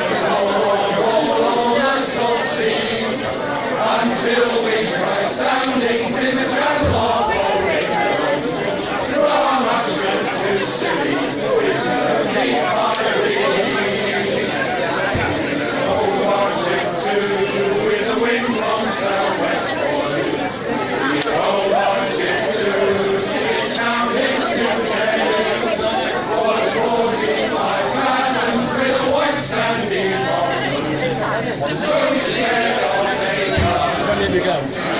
Thank. When did you go?